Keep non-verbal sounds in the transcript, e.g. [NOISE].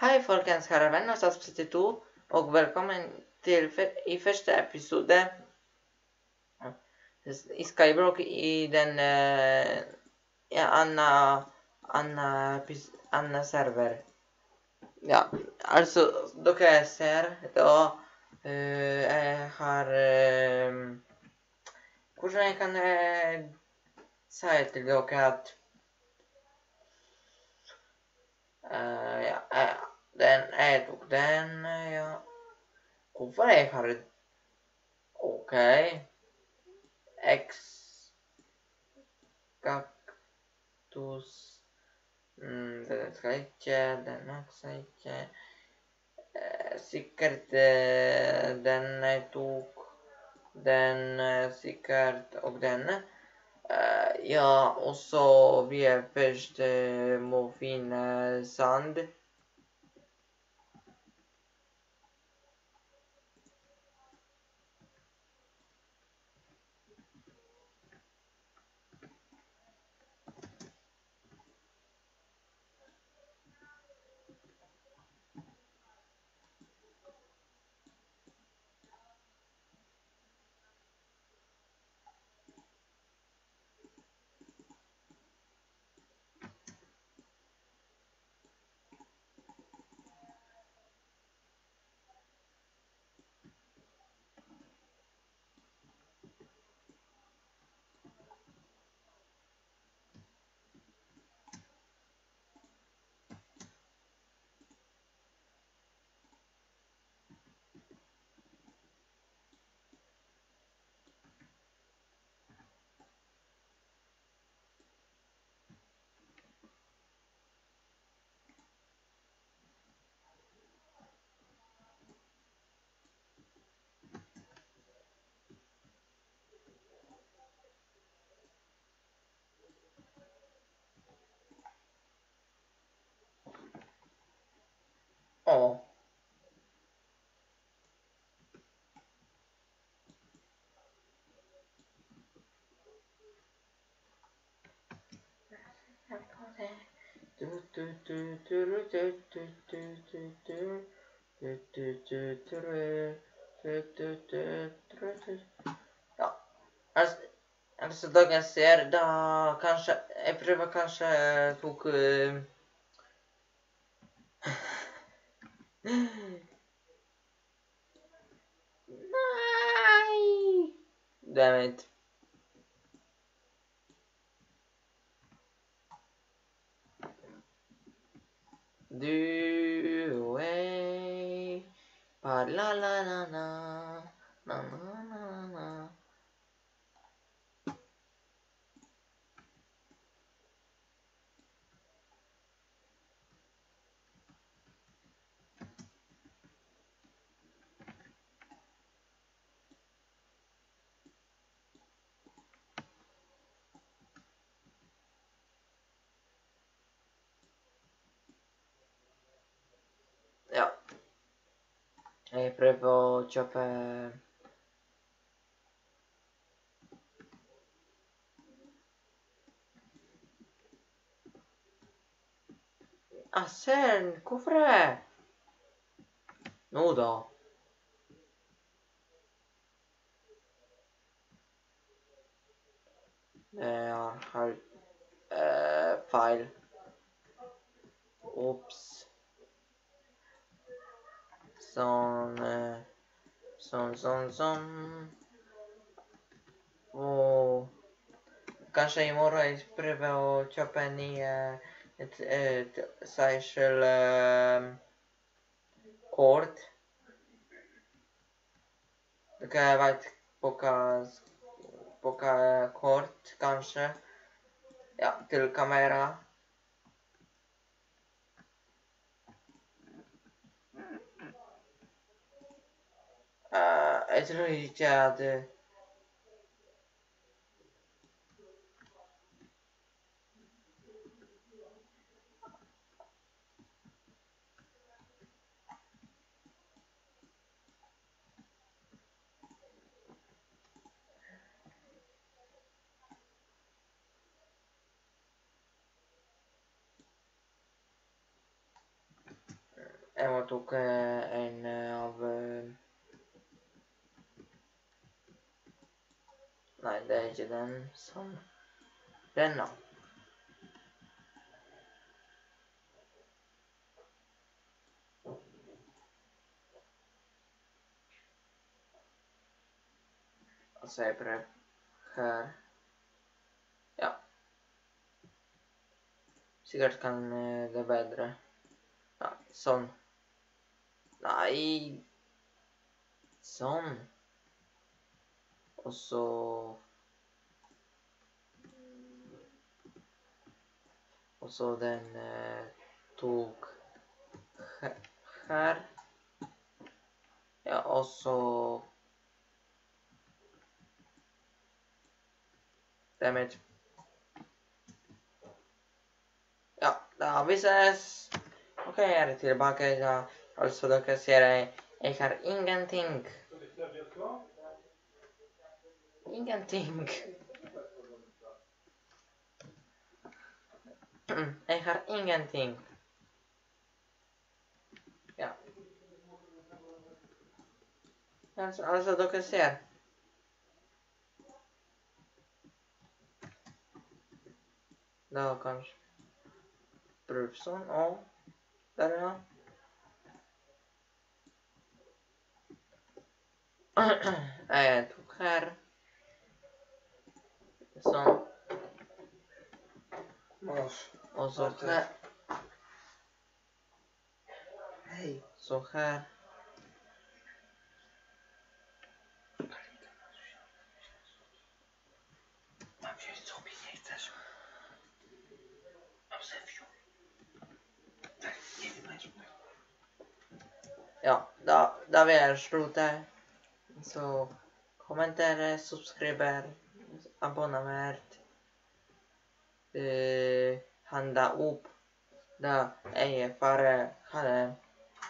Hei, folkens. Her er Sats 32, og velkommen til i første episode i Skybrook i den uh, ja, Anna, Anna, Anna server. Ja, altså, dere ser da uh, Jeg har uh, Hvordan jeg kan uh, si til dere at uh, ja, den, jeg tok den, ja. Hvorfor jeg har OK. X Kaktus mm, Den skal ikke, den skal ikke eh, Sikkert den jeg tok. Den sikkert og denne. Ja, og så vi først må finne sand. Ja, altså, altså Dagen ser da kanskje Jeg prøver kanskje tok [SIGHS] Nei! Det er it. Du away. Ba la la la na na na. Jeg prøver å kjøpe Ah, søren! Hvorfor det? Nå da. Jeg har eh, feil. Ops. son, son, son, son. O Kasia i Murray sprywał ciopenie sajszel kord. Така вайт пока пока корт, kanske. Ja, till kamera. этого речада. En wat ook een Nei, det er ikke den som renner. Altså, jeg prøver her. Ja. Sikkert kan det bedre. Ja, sånn. Nei. Sånn. Og så Og så den eh, tok her. Ja, og så Dammit. Ja, da vi ses. Ok, jeg er tilbake. Da. Altså, dere ser jeg, jeg har ingenting. Ingenting. Jeg har ingenting. Ja. Altså, altså dere ser. Da kanskje Prøv sånn. Og der, ja. Jeg tok her. Sånn. Masz. Og så Ok. her. Hej. Så her. Mam wziąć sobie, nie chcesz? Mam sobie wziąć. Tak, nie wiem, masz Ja, da, da jeg slutte. Så kommentere, abonnert. Uh, handa opp. Da jeg ferdig. Ha.